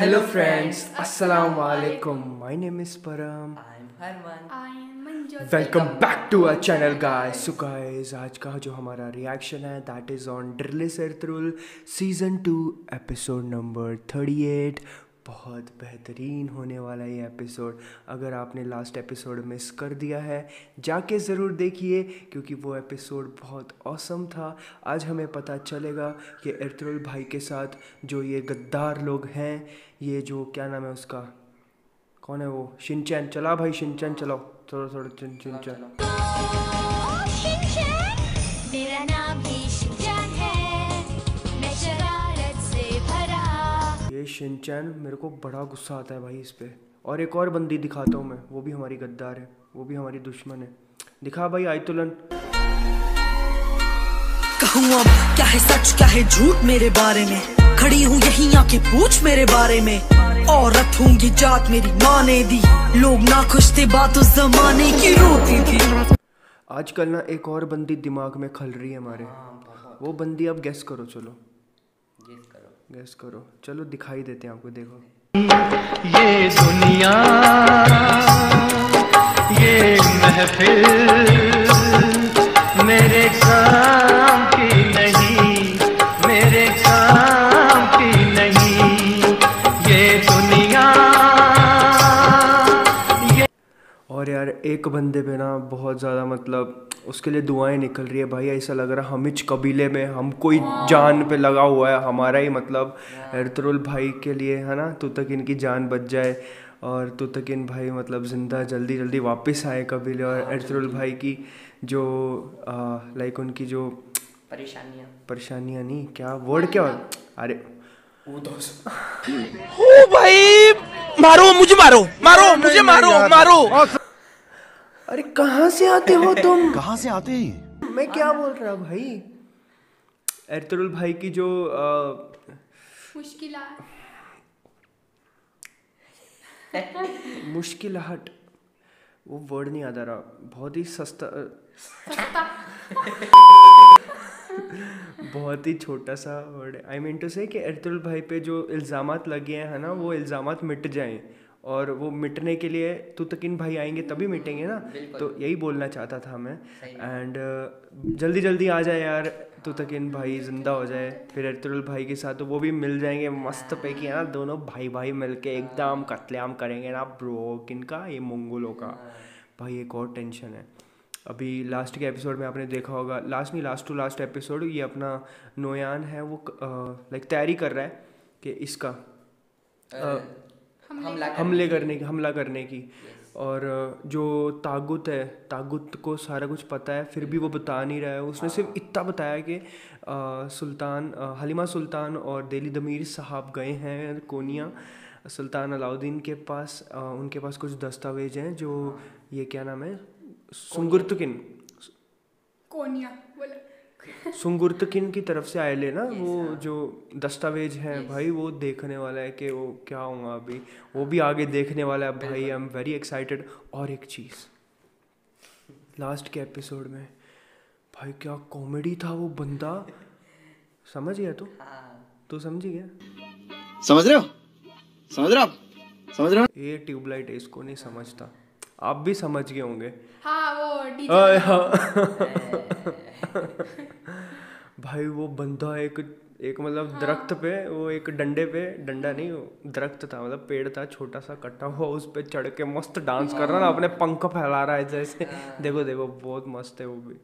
Hello friends, Assalamu alaikum. My name is Param. I'm Harman. I'm Manjot. Welcome back to our channel guys. So guys, आज का जो हमारा reaction है that is on Drillis Ertrul season 2 episode number 38 बहुत बेहतरीन होने वाला ये एपिसोड। अगर आपने लास्ट एपिसोड मिस कर दिया है, जाके ज़रूर देखिए, क्योंकि वो एपिसोड बहुत औसम था। आज हमें पता चलेगा कि एर्तुल भाई के साथ जो ये गद्दार लोग हैं, ये जो क्या नाम है उसका? कौन है वो? शिनचैन। चला भाई, शिनचैन चलाओ। थोड़ा थोड़ा चिन शिनचैन मेरा ये शिनचैन मेरे को बड़ा गुस्सा आता है भाई इस पे। और एक और बंदी दिखाता हूँ मैं वो भी हमारी गद्दार है वो भी हमारी दुश्मन है। दिखा भाई आयतुलन। कहूँ अब क्या है सच क्या है झूठ मेरे बारे में? खड़ी हूँ यही आके पूछ मेरे बारे में। औरत हूँ ये जात मेरी माँ ने दी। लोग ना खुश थे बात उस जमाने की रोती थी। आजकल ना एक और बंदी दिमाग में खल रही है हमारे। वो बंदी अब गैस करो चलो। गेस करो। चलो दिखाई देते हैं आपको देखो। ये दुनिया ये महफिल मेरे काम की नहीं मेरे काम की नहीं। ये दुनिया ये और यार एक बंदे पे ना बहुत ज़्यादा मतलब उसके लिए दुआएँ निकल रही है भाई ऐसा लग रहा है हम हिच कबीले में हम कोई जान पे लगा हुआ है हमारा ही मतलब एर्तुल भाई के लिए है ना? तो तक इनकी जान बच जाए और तो तक इन भाई मतलब ज़िंदा जल्दी जल्दी वापस आए कबीले और एर्तुल भाई की जो लाइक उनकी जो परेशानियाँ। परेशानियाँ नहीं क्या वर्ड क्या अरे। ओ भाई मारो मुझे मारो मारो मुझे मारो मारो। अरे कहाँ से आते हो तुम? कहाँ से आते हैं मैं क्या बोल रहा भाई? एर्तुल भाई की जो आ, मुश्किल मुश्किलाहट वो वर्ड नहीं याद आ रहा। बहुत ही सस्ता बहुत ही छोटा सा वर्ड है। आई मीन टू से कि एर्तुल भाई पे जो इल्ज़ामात लगे हैं है ना वो इल्ज़ामात मिट जाएँ। और वो मिटने के लिए तो तकिन भाई आएँगे तभी मिटेंगे ना। तो यही बोलना चाहता था मैं। एंड uh, जल्दी जल्दी आ जाए यार तो तकिन भाई ज़िंदा हो जाए। फिर एर्तुल भाई के साथ तो वो भी मिल जाएँगे मस्त पे कि ना दोनों भाई भाई मिल के एकदम कत्लेआम करेंगे ना ब्रो किन का ये मंगोलों का। भाई एक और टेंशन है। अभी लास्ट के एपिसोड में आपने देखा होगा लास्ट नहीं लास्ट टू लास्ट एपिसोड ये अपना नोयान है वो लाइक तैयारी कर रहा है कि इसका अ, हमला हमले करने की। हमला करने की। और जो तागुत है तागुत को सारा कुछ पता है फिर भी वो बता नहीं रहा है। उसने सिर्फ़ इतना बताया कि सुल्तान हलीमा सुल्तान और दिल्ली दमीर साहब गए हैं कोनिया सुल्तान अलाउद्दीन के पास। अ, उनके पास कुछ दस्तावेज़ हैं जो ये क्या नाम है सुंगुर्तकिन। कोनिया। बोला सुंगुर्तकिन की तरफ़ से आए ले ना वो जो दस्तावेज़ हैं भाई वो देखने वाला है कि वो क्या होगा अभी। वो भी आगे देखने वाला है भाई आई एम वेरी एक्साइटेड और एक चीज़ लास्ट के एपिसोड में भाई क्या कॉमेडी था वो बंदा? समझ गया तू? तू समझ गया? समझ रहे हो? समझ रहे हो समझ रहे हो? ये ट्यूबलाइट है इसको नहीं समझता। आप भी समझ गए होंगे। हाँ वो हाँ। भाई वो बंदा एक एक मतलब हाँ। दरख्त पे वो एक डंडे पे डंडा नहीं दरख्त था मतलब पेड़ था छोटा सा कटा हुआ उस पर चढ़ के मस्त डांस कर रहा ना अपने पंख फैला रहा है जैसे। देखो देखो बहुत मस्त है वो भी।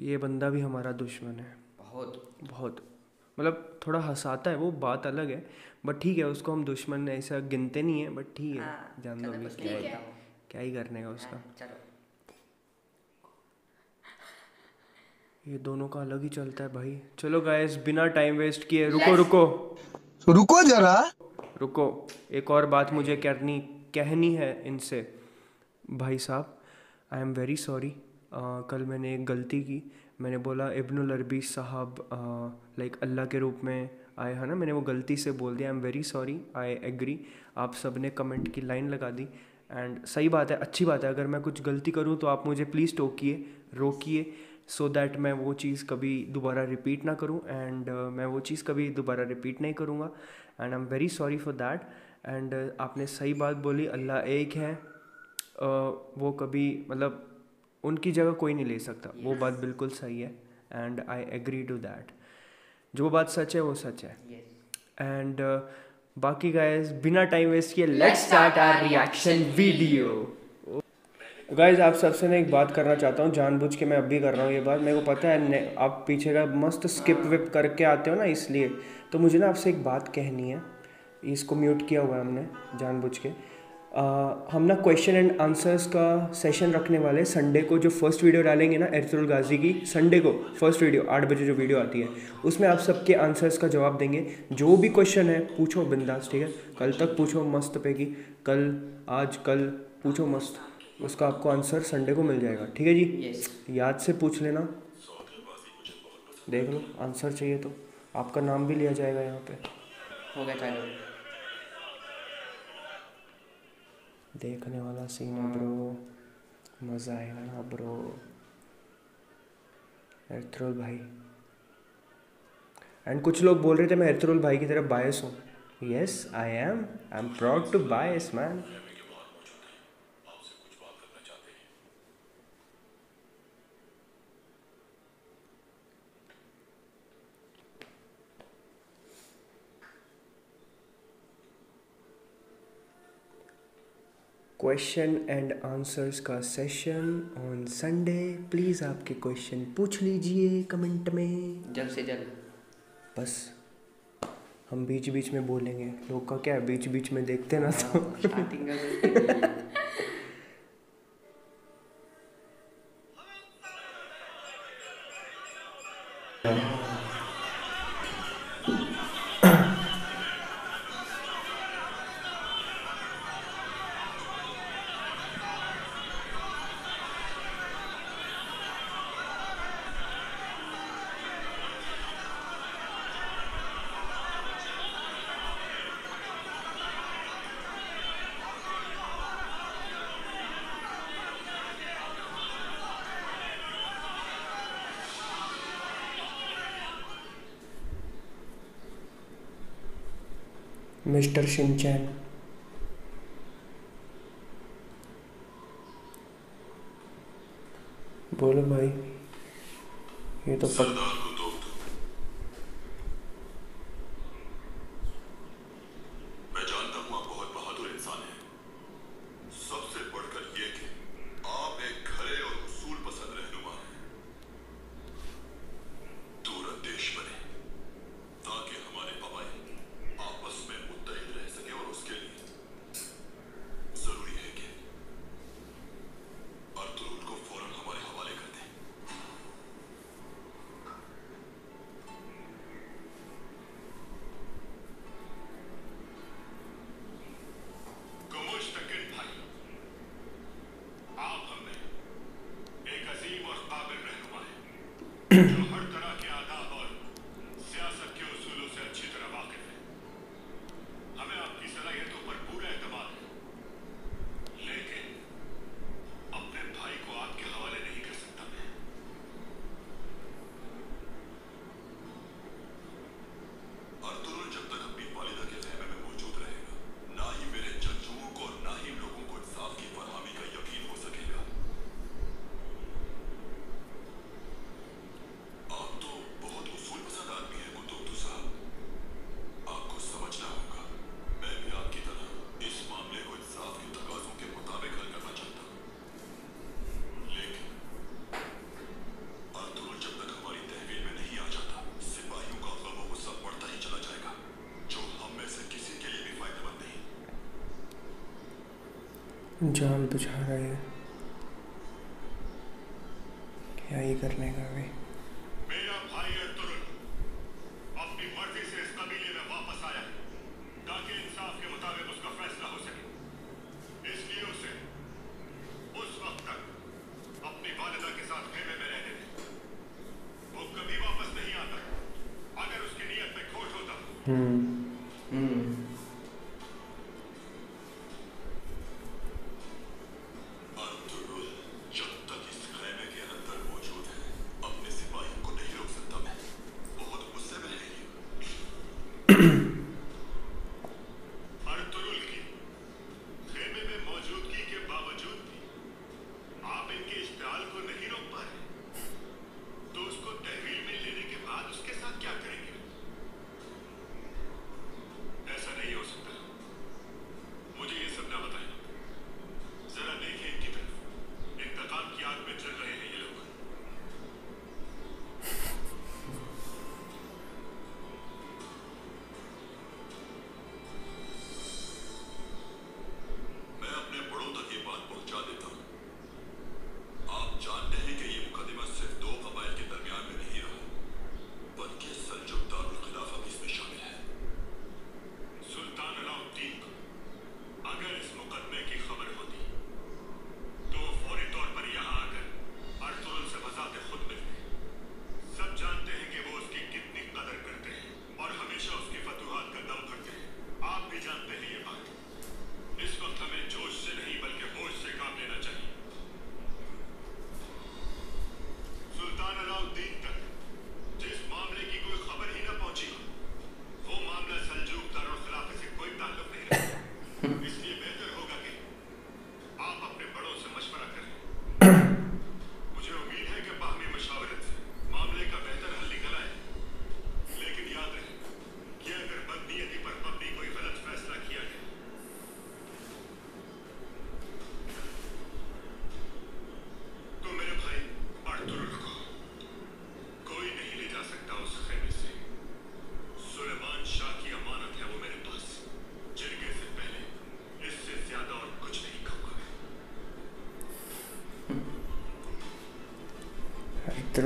ये बंदा भी हमारा दुश्मन है। बहुत। बहुत। मतलब थोड़ा हंसाता है वो बात अलग है बट ठीक है उसको हम दुश्मन ऐसा गिनते नहीं है बट ठीक है हाँ, जान दो अभी क्या है। क्या ही करने का उसका। ये दोनों का अलग ही चलता है भाई। चलो गाइस बिना टाइम वेस्ट किए रुको रुको। रुको जरा। रुको एक और बात मुझे करनी कहनी है इनसे। भाई साहब आई एम वेरी सॉरी कल मैंने एक गलती की। मैंने बोला इब्नुल अरबी साहब लाइक अल्लाह के रूप में आए है ना? मैंने वो गलती से बोल दिया I am very sorry I agree आप सबने कमेंट की लाइन लगा दी। एंड सही बात है अच्छी बात है अगर मैं कुछ गलती करूँ तो आप मुझे प्लीज़ टोकिए रोकिए सो दैट मैं वो चीज़ कभी दोबारा रिपीट ना करूँ। एंड uh, मैं वो चीज़ कभी दोबारा रिपीट नहीं करूँगा। And I am very sorry for that and आपने सही बात बोली अल्लाह एक है। uh, वो कभी मतलब उनकी जगह कोई नहीं ले सकता। yes. वो बात बिल्कुल सही है and I agree to that जो बात सच है वो सच है। एंड बाकी गाइस बिना टाइम वेस्ट किए let's start our reaction video guys आप सबसे मैं एक बात करना चाहता हूँ जानबूझ के मैं अभी कर रहा हूँ ये बात। मेरे को पता है आप पीछे का मस्त स्किप विप करके आते हो ना इसलिए। तो मुझे ना आपसे एक बात कहनी है। इसको म्यूट किया हुआ है हमने जानबूझ के। हम ना क्वेश्चन एंड आंसर्स का सेशन रखने वाले संडे को जो फ़र्स्ट वीडियो डालेंगे ना एरतुल गाजी की संडे को फ़र्स्ट वीडियो आठ बजे जो वीडियो आती है उसमें आप सबके आंसर्स का जवाब देंगे। जो भी क्वेश्चन है पूछो बिंदास ठीक है? कल तक पूछो मस्त पे की कल आज कल पूछो मस्त। उसका आपको आंसर संडे को मिल जाएगा ठीक है जी? यस याद से पूछ लेना। देख लो आंसर चाहिए तो। आपका नाम भी लिया जाएगा यहाँ पे। हो गया चालू देखने वाला सीन है ब्रो मज़ा आएगा ना ब्रो एर्थरोल भाई. एंड कुछ लोग बोल रहे थे मैं एर्थरोल भाई की तरफ़ बायस हूँ. Yes I am I am proud to bias man question and answers का सेशन ऑन संडे प्लीज़ आपके क्वेश्चन पूछ लीजिए कमेंट में। जल्द से जल्द। बस हम बीच बीच में बोलेंगे। लोग का क्या है? बीच बीच में देखते ना तो। Mister Shinchan. बोलो भाई ये तो पट जान बुझा रहे हैं। क्या ही कर लेगा भी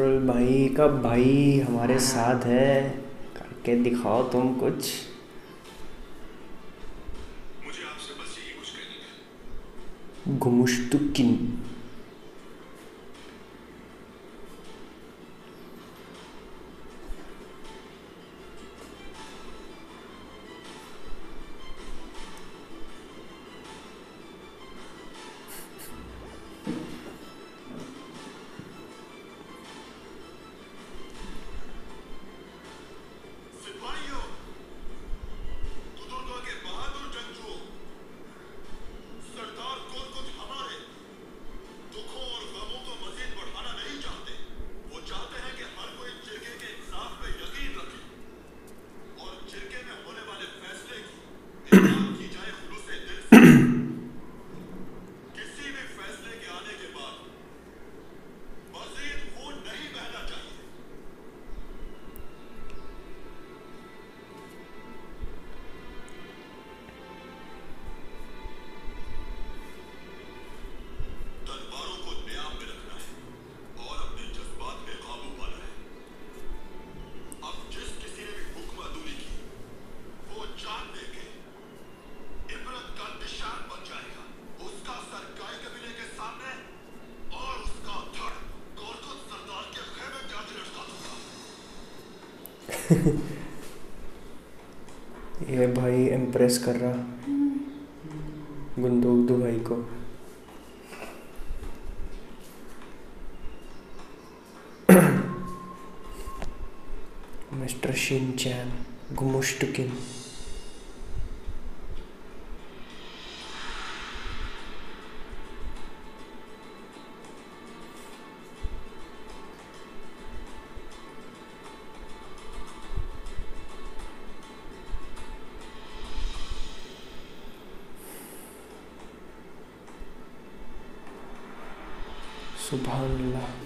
एर्तुल भाई का भाई हमारे साथ है? करके दिखाओ तुम कुछ। मुझे आपसे बस यही कुछ कहना है गुमुश्तुकिन ये भाई इम्प्रेस कर रहा। गुंदूक भाई को। मिस्टर शिनचैन गुमुश्तुकिन सुबह अल्लाह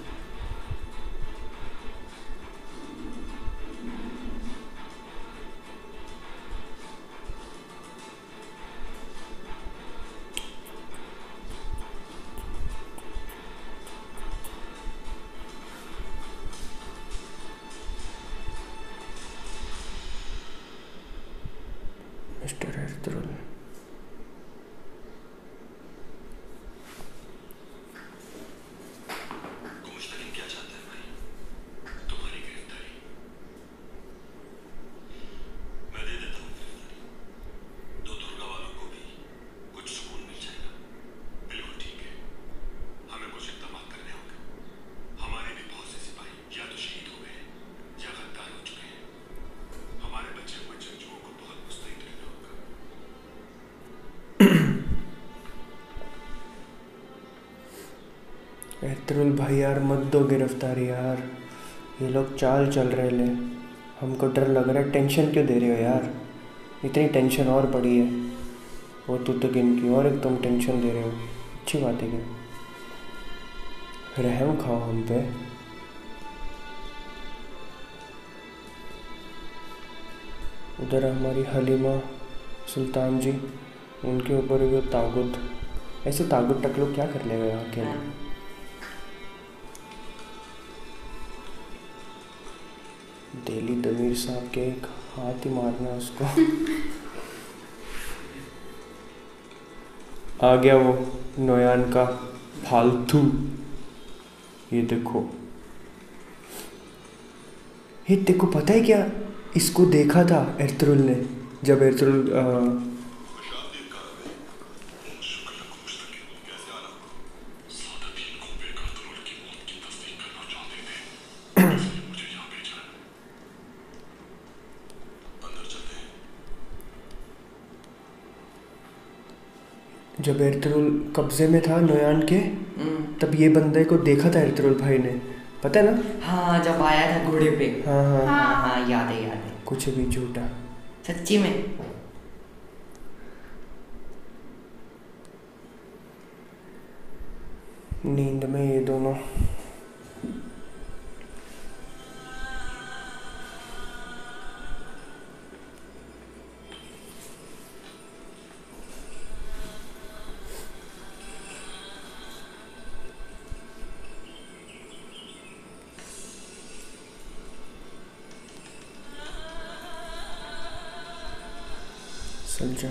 एर्तुल भाई यार, मत दो गिरफ्तारी यार। ये लोग चाल चल रहे ले। हमको डर लग रहा है। टेंशन क्यों दे रहे हो यार? इतनी टेंशन और पड़ी है। वो तो तक इनकी और एक तुम टेंशन दे रहे हो। अच्छी बात है क्या? रहम खाओ हम पे। उधर हमारी हलीमा सुल्तान जी। उनके ऊपर वो तागुत। ऐसे तागुत टक लोग क्या कर लेगा यहाँ अकेले दिल्ली दमीर साहब के एक हाथ ही मारना उसको। आ गया वो नोयान का फालतू। ये देखो। ये देखो पता है क्या? इसको देखा था एर्तुल ने, जब एर्तुल अ, खुशामदीद कहा है शुक्र है मुश्तकिल कैसे आ रहा सादतीन को बेकातूर की मौत की तस्दीक करना चाहते थे इसलिए मुझे यहाँ भेजा है अंदर चलते हैं जब एरतरुल कब्जे में था नोयान के तब ये बंदे को देखा था एरतरुल भाई ने। पता है ना? हाँ जब आया था घोड़े पे। हाँ हाँ। हाँ हाँ याद है याद। है कुछ भी झूठा। सच्ची में। नींद में ये दोनों। 三张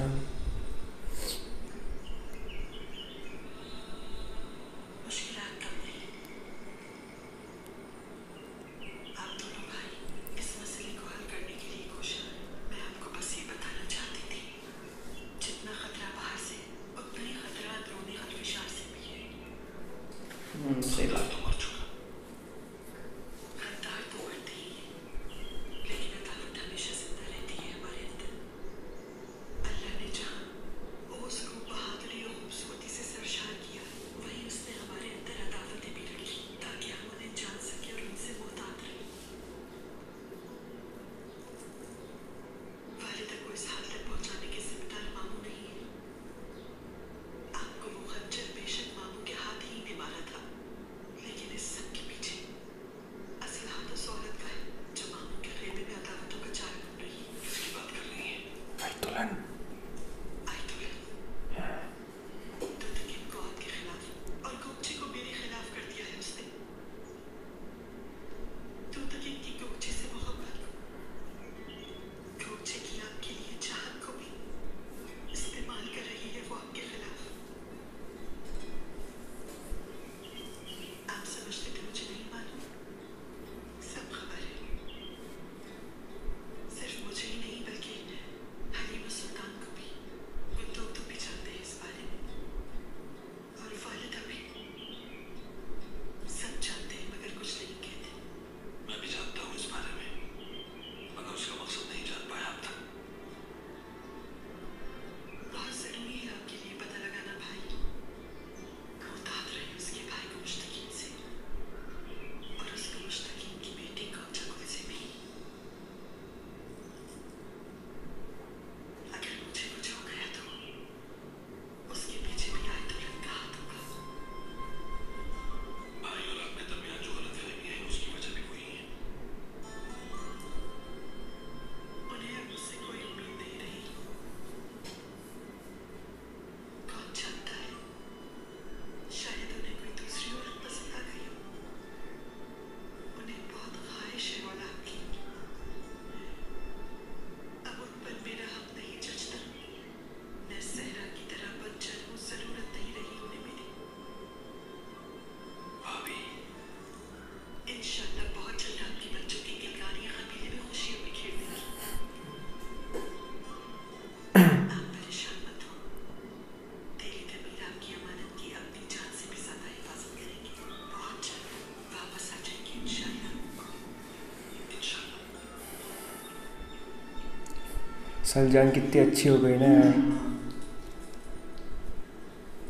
सलजान कितनी अच्छी हो गई ना यार।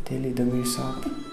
दिली दमीर साहब।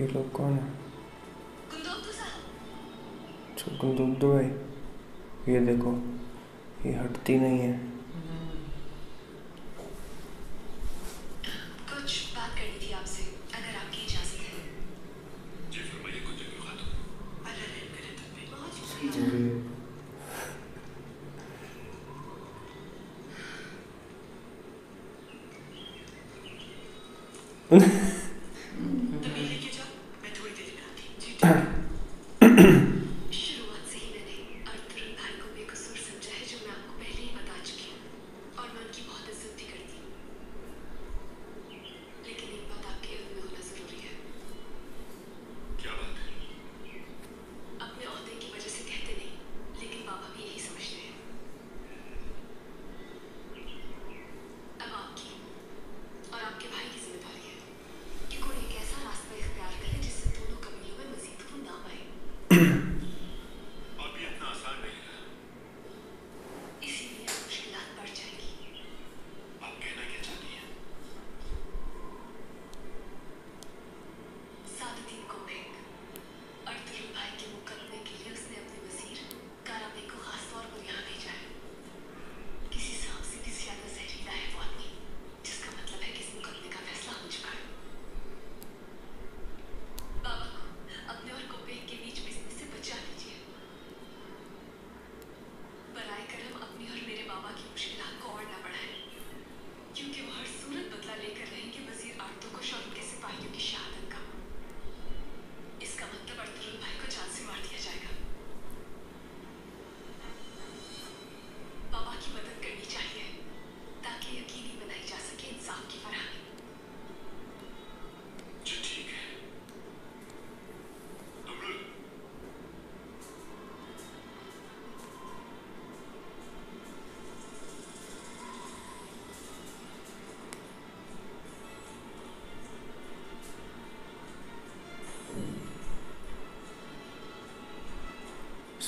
ये लोग कौन है? दो भाई। ये देखो ये हटती नहीं है। Mm-hmm.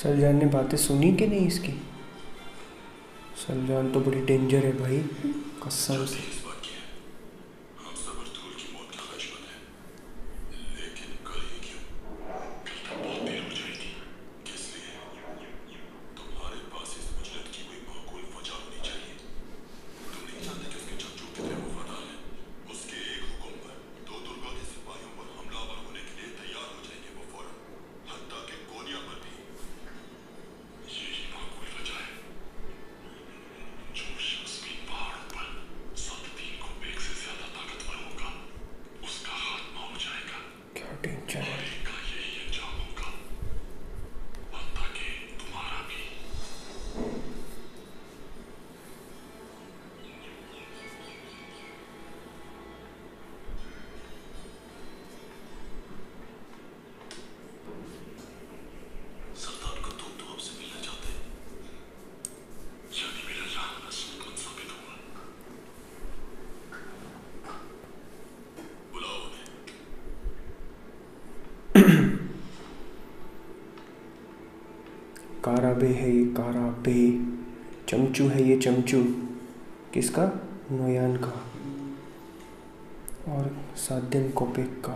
सलजान ने बातें सुनी कि नहीं इसकी? सलजान तो बड़ी डेंजर है भाई। कसम से। पे है ये कारा पे। चमचू है ये चमचू। किसका? नोयान का। और सात दिन कोपेक का।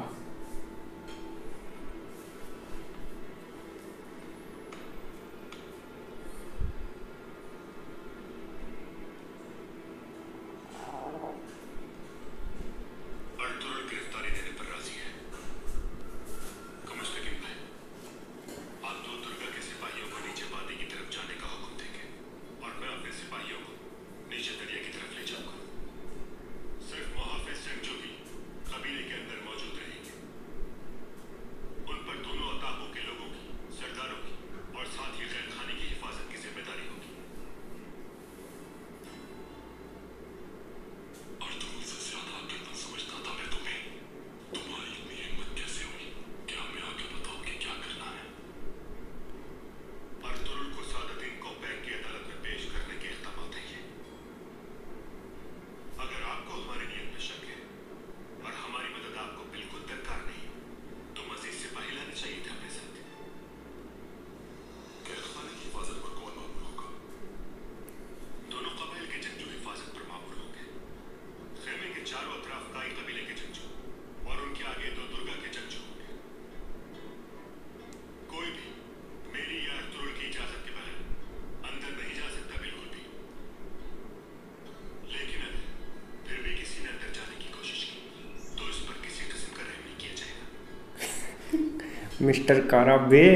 मिस्टर काराबे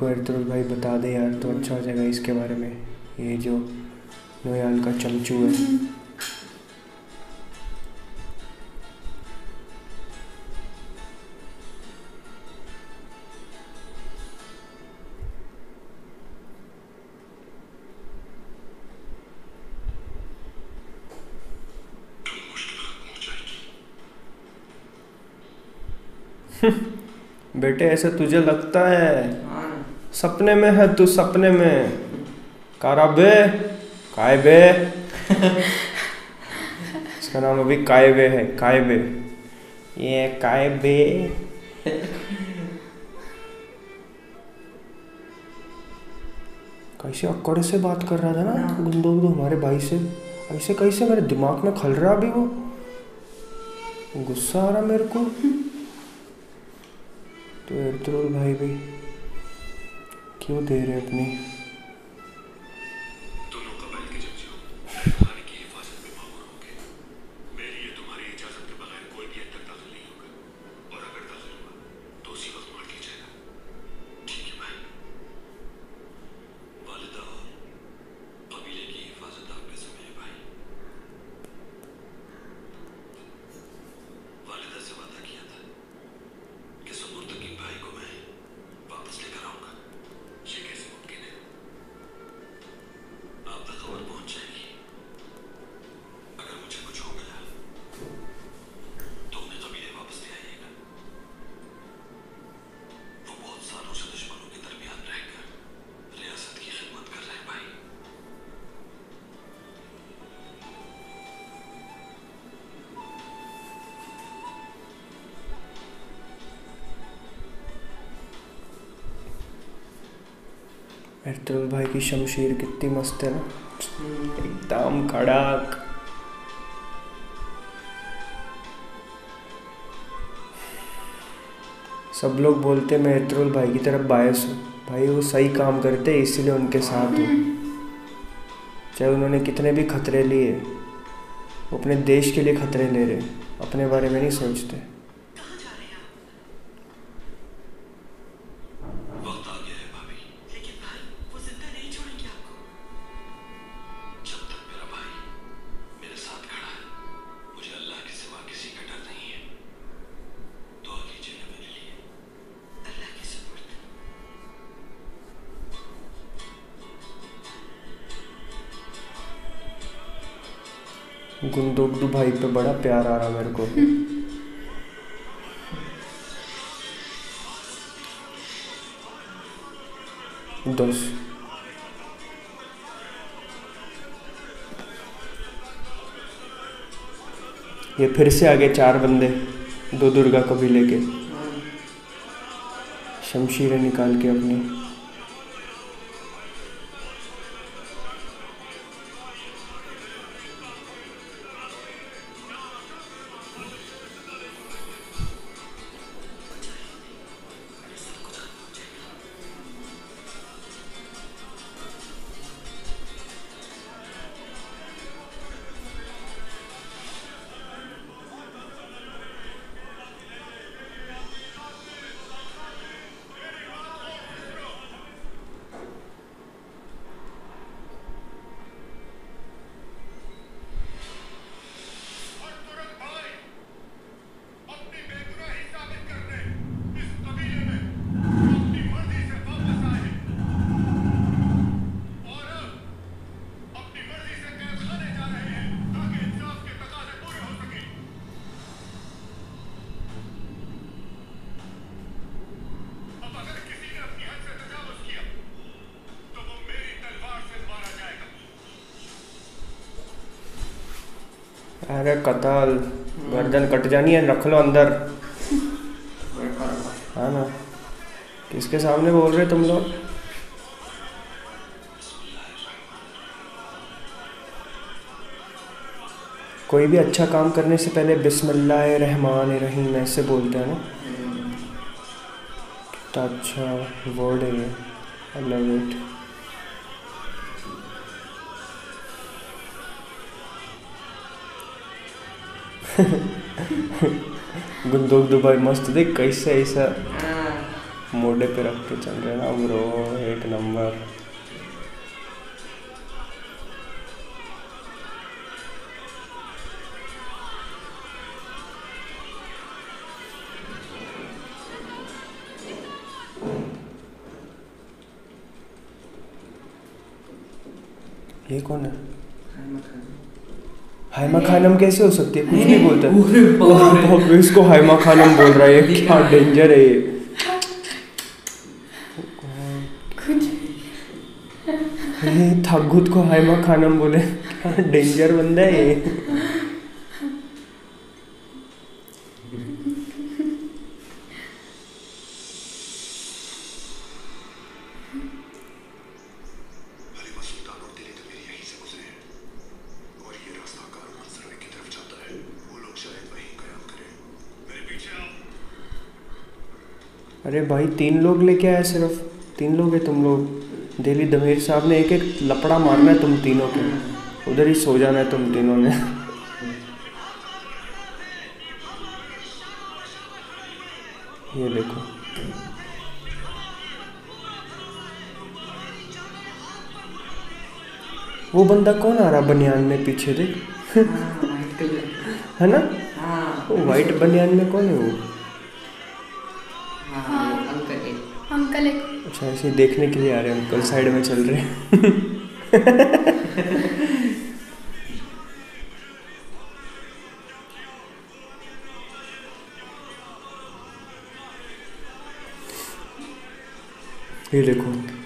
को एरतुल भाई बता दे यार तो अच्छा हो जाएगा इसके बारे में। ये जो नोयाल का चमचू है। हो जाएगी बेटे ऐसा तुझे लगता हाँ? सपने में है तू सपने में। काराबे कायबे इसका नाम अभी कायबे है कायबे ये कायबे कैसे अक्कड़ से बात कर रहा था ना? गुंदो गुंदो हमारे भाई से। ऐसे कैसे मेरे दिमाग में खल रहा अभी वो? गुस्सा आ रहा मेरे को। तो एरतुल भाई भी। क्यों दे रहे अपनी? एरतुल भाई की शमशीर कितनी मस्त है ना। एकदम कड़क। सब लोग बोलते मैं एरतुल भाई की तरफ़ बायस हूँ। भाई, वो सही काम करते इसीलिए उनके साथ हूँ। चाहे उन्होंने कितने भी खतरे लिए, वो अपने देश के लिए खतरे ले रहे अपने बारे में नहीं सोचते। पे बड़ा प्यार आ रहा मेरे को। दस ये फिर से आगे चार बंदे, दो दुर्गा कबीले लेके। शमशीरें निकाल के अपनी। अरे कतल, गर्दन कट जानी है, रख लो अंदर। हाँ ना? किसके सामने बोल रहे तुम लोग? कोई भी अच्छा काम करने से पहले बिस्मिल्लाह रहमान रहीम ऐसे बोलते हैं ना? कितना अच्छा वर्ड है आई लव इट गुंदोक दुबई मस्त देख कैसे ऐसा मोड़े पे रख के चल रहे ना ब्रो एक नंबर। ये कौन है? हाइमा खानम कैसे हो सकती है? कुछ नहीं बोलता है। इसको हाइमा खानम बोल रहा है। क्या डेंजर है ये। ये को हाइमा खानम बोले। क्या डेंजर बंदा है ये हलीमा सुल्तान और दिली दबीर यहीं से गुजरे हैं और ये रास्ता कारवान सराय की तरफ़ जाता है वो लोग शायद वहीं कयाम करें मेरे पीछे आओ अरे भाई तीन लोग लेके आए सिर्फ़। तीन लोग हैं तुम लोग। दिल्ली दमीर साहब ने एक एक लपड़ा मारना है तुम तीनों के। उधर ही सो जाना है तुम तीनों ने। ये देखो। वो बंदा कौन आ रहा बनियान में पीछे देख? वाइट है ना? हाँ। वाइट बनियान में कौन है वो? अच्छा ऐसे देखने के लिए आ रहे हैं अंकल साइड में चल रहे हैं। ये देखो।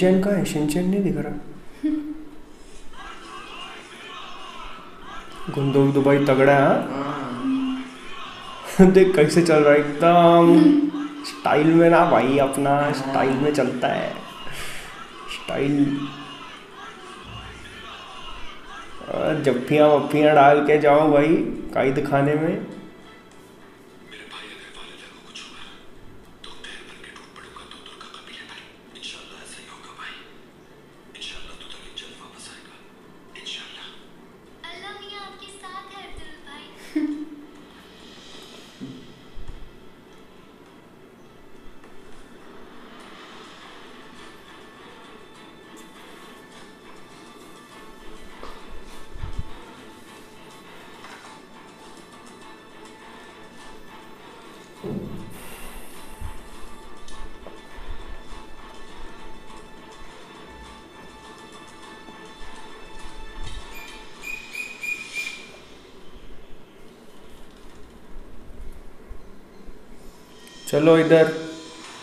शिनचैन का है? शिनचैन नहीं दिख रहा। गुंदोक दुबई तगड़ा है हाँ? देख कैसे चल रहा है एकदम। स्टाइल में ना भाई, अपना स्टाइल में चलता है। स्टाइल। और जप्पियाँ डाल के जाओ भाई, कायद खाने में चलो इधर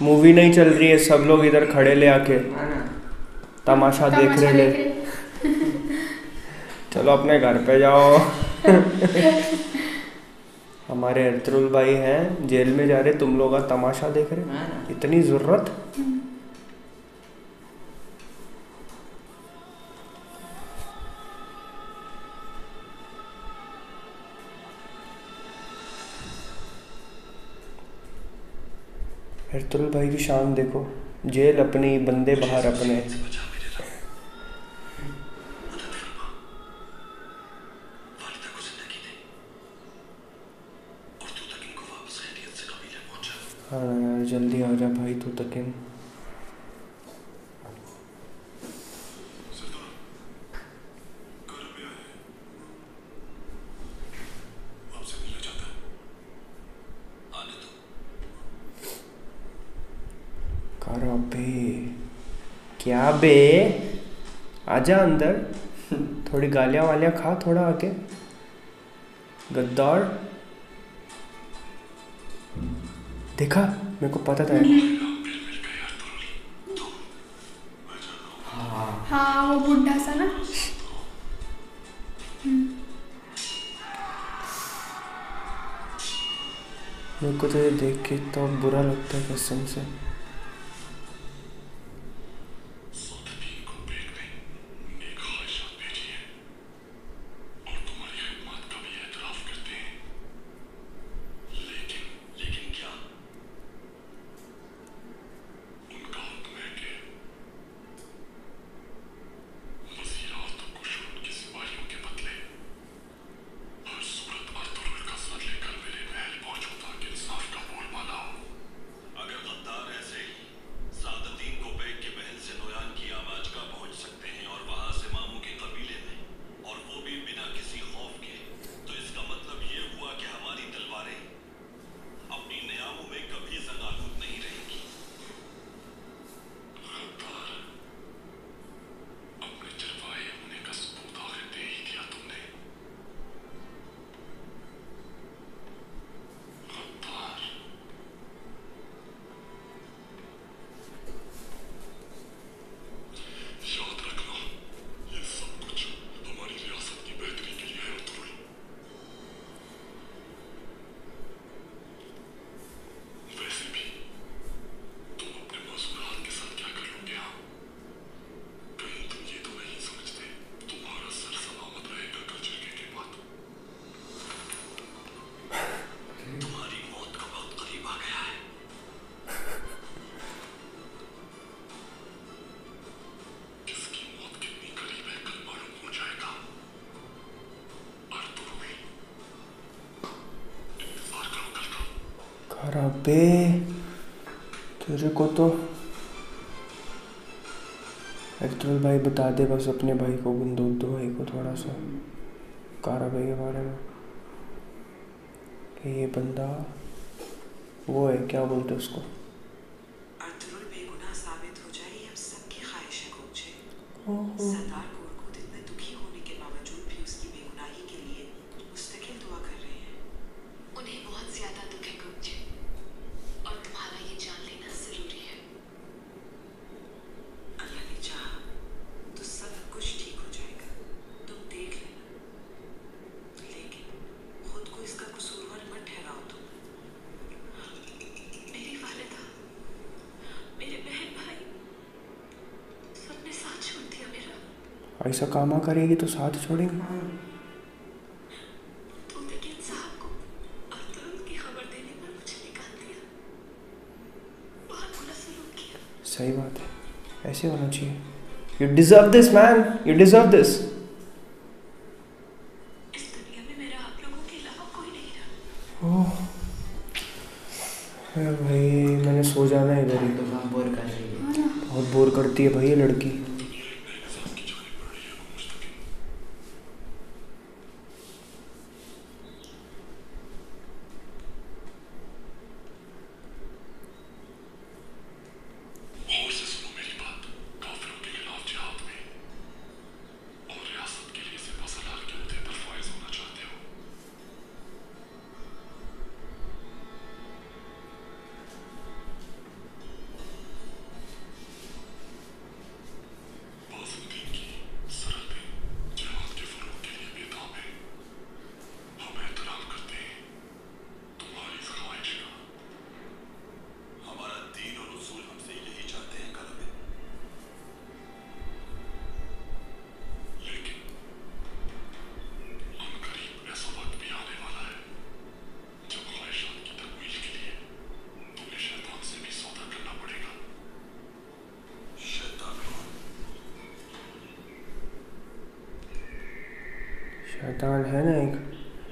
मूवी नहीं चल रही है सब लोग इधर खड़े ले आके। हाँ तमाशा देख रहे ले। चलो अपने घर पे जाओ। हमारे अतरुल भाई हैं जेल में जा रहे तुम लोग का तमाशा देख रहे। हाँ इतनी ज़रूरत? अरतरुल भाई की शान देखो। जेल अपनी बंदे बाहर अपने। करो बे। क्या बे? आजा अंदर। थोड़ी गालियाँ वालियाँ खा थोड़ा आके। गद्दार। देखा? मेरे को पता था। हाँ वो बुढ़ा सा ना। मेरे को तो ये देख के तो बुरा लगता है कसम से। बे तेरे को तो। एक्चुअल तो। भाई बता दे, बस अपने भाई को गुंदो दो भाई को थोड़ा सा कारा भाई के बारे में। कि ये बंदा वो है, क्या बोलते उसको? ऐसा कामा करेगी तो साथ छोड़ेंगे। सही बात है। ऐसे होना चाहिए। You deserve this man you deserve this शैतान है ना एक?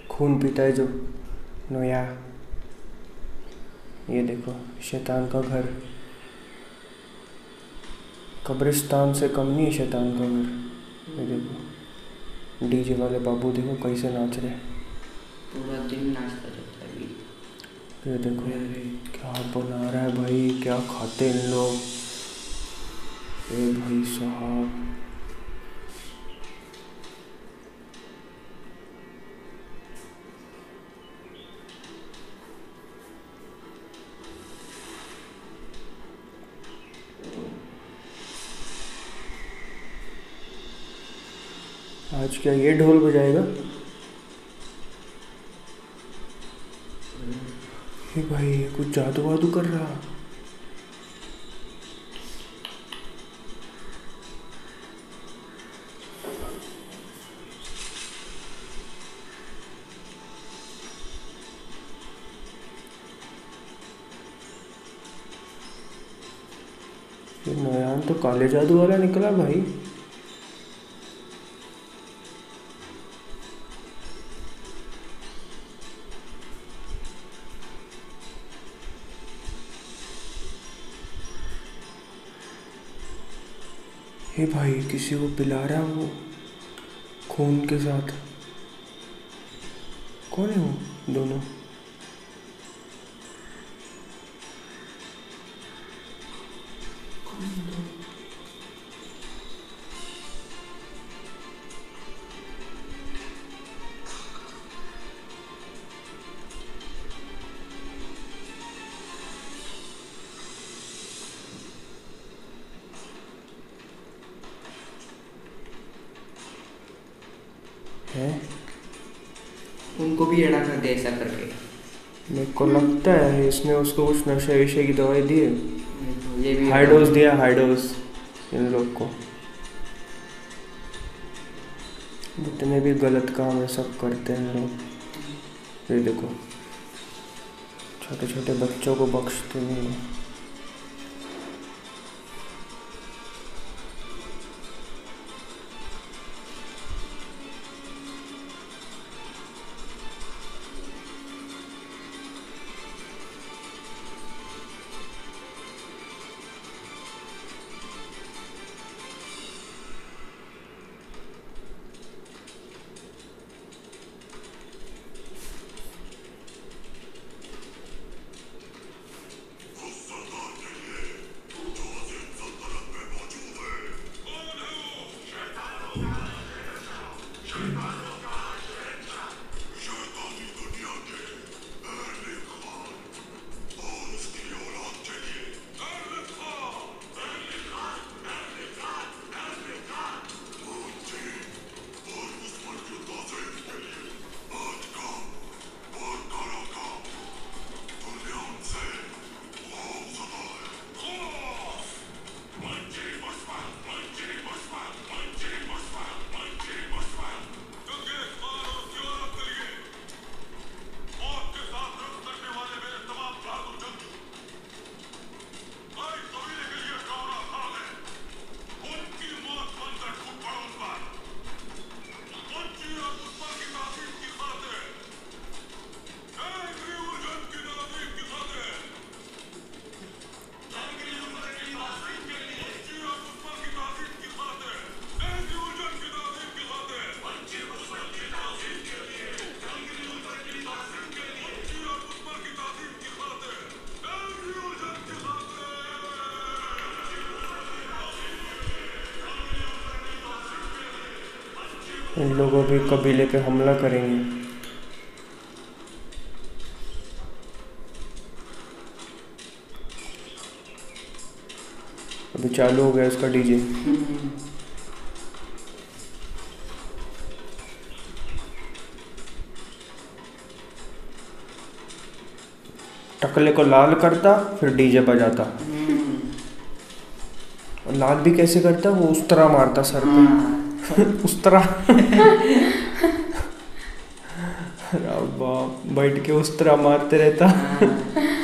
खून पीता है जो नोया। ये देखो शैतान का घर। कब्रिस्तान से कम नहीं है शैतान का घर। ये देखो। डीजे वाले बाबू देखो कैसे नाच रहे। पूरा दिन नाचता रहता है ये देखो क्या बना रहा है भाई क्या खाते हैं लोग। ए भाई साहब। क्या, ये ढोल बजाएगा? ये भाई, ये कुछ जादू वादू कर रहा। नयान तो काले जादू वाला निकला भाई। हे भाई, किसी को पिला रहा है वो? खून के साथ। कौन है वो? दोनों। इसने उसको कुछ नशे विशे की दवाई दी ये भी हाई डोज दिया हाई डोज इन लोग को। जितने भी गलत काम है सब करते हैं लोग। ये देखो छोटे छोटे बच्चों को बख्शते नहीं हैं। इन लोगों भी कबीले पे हमला करेंगे। अभी चालू हो गया इसका डीजे। टकले को लाल करता फिर डीजे बजाता। और लाल भी कैसे करता? वो उस तरह मारता सर पे। उस तरह। बैठ के उस तरह मारते रहता।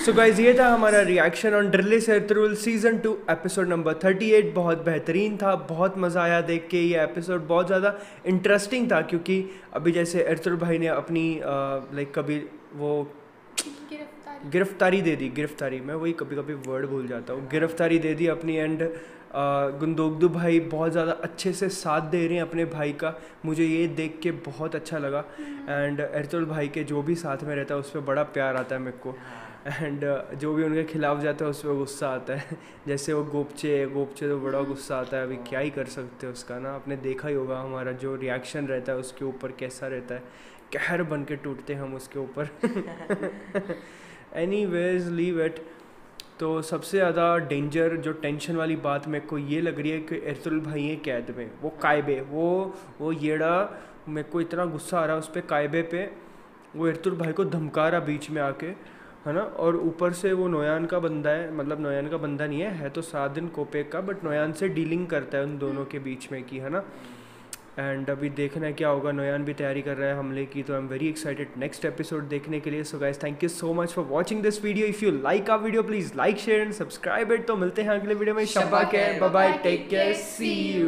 सो गाइज़ ये था हमारा reaction on Dirilis Ertugrul season two episode number thirty eight बहुत बेहतरीन था बहुत मज़ा आया देख के। ये एपिसोड बहुत ज़्यादा इंटरेस्टिंग था क्योंकि अभी जैसे एर्थरुल भाई ने अपनी लाइक कभी वो गिरफ्तारी। गिरफ्तारी दे दी गिरफ्तारी। मैं वही कभी कभी वर्ड भूल जाता हूँ। गिरफ्तारी दे दी अपनी एंड गुंदोगदू भाई बहुत ज़्यादा अच्छे से साथ दे रहे हैं अपने भाई का। मुझे ये देख के बहुत अच्छा लगा। एंड एरतुल भाई के जो भी साथ में रहता है उस पर बड़ा प्यार आता है मेरे को। एंड जो भी उनके खिलाफ जाता है उस पर गुस्सा आता है। जैसे वो गोपचे गोपचे तो बड़ा गुस्सा आता है अभी क्या ही कर सकते हैं उसका ना? आपने देखा ही होगा हमारा जो रिएक्शन रहता है उसके ऊपर कैसा रहता है। कहर बन के टूटते हैं हम उसके ऊपर। एनी वेज लीव इट तो सबसे ज़्यादा डेंजर जो टेंशन वाली बात मेरे को ये लग रही है कि एरतुल भाई हैं कैद में, वो कायबे, वो वो येड़ा मेरे को इतना गुस्सा आ रहा है उस पर कायबे पे, वो एरतुल भाई को धमका रहा बीच में आके, है ना? और ऊपर से वो नोयान का बंदा है मतलब नोयान का बंदा नहीं है है तो सादिन कोपेक का बट नोयान से डीलिंग करता है उन दोनों के बीच में की, है ना? एंड अभी देखना है क्या होगा। नोयान भी तैयारी कर रहा है हमले की तो I am very excited next episode देखने के लिए। So guys thank you so much for watching this video if you like our video please like share and subscribe it तो मिलते हैं अगले वीडियो में। शबा के bye bye take care see you